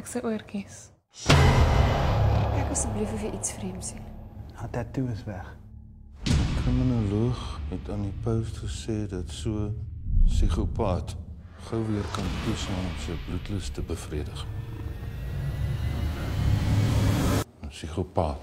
Ek se oortjies. Kyk asseblief of jy iets vreemds sien. Nou, Haar tattoo is weg. Kriminoloog het aan die post gesê dat so psigopaat gou weer kan toeslaan om sy bloedlus te bevredig. 'n Psigopaat